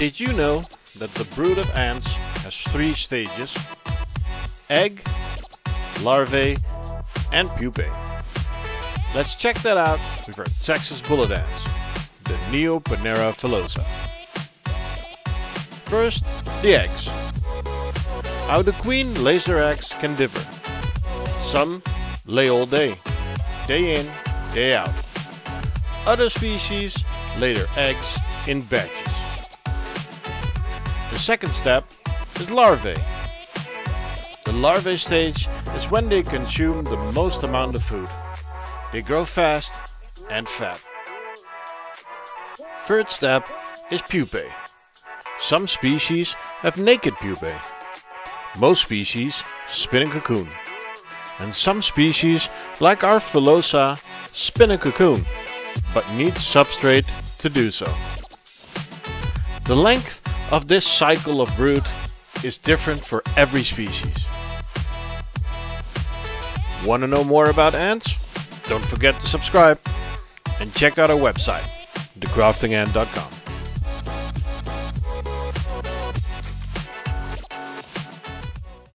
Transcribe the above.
Did you know that the brood of ants has three stages? Egg, larvae, and pupae. Let's check that out with our Texas bullet ants, the Neoponera villosa. First, the eggs. How the queen lays her eggs can differ. Some lay all day, day in, day out. Other species lay their eggs in batches. The second step is larvae. The larvae stage is when they consume the most amount of food. They grow fast and fat. Third step is pupae. Some species have naked pupae. Most species spin a cocoon. And some species, like our villosa, spin a cocoon, but need substrate to do so. The length of this cycle of brood is different for every species. Want to know more about ants? Don't forget to subscribe and check out our website, thecraftingant.com.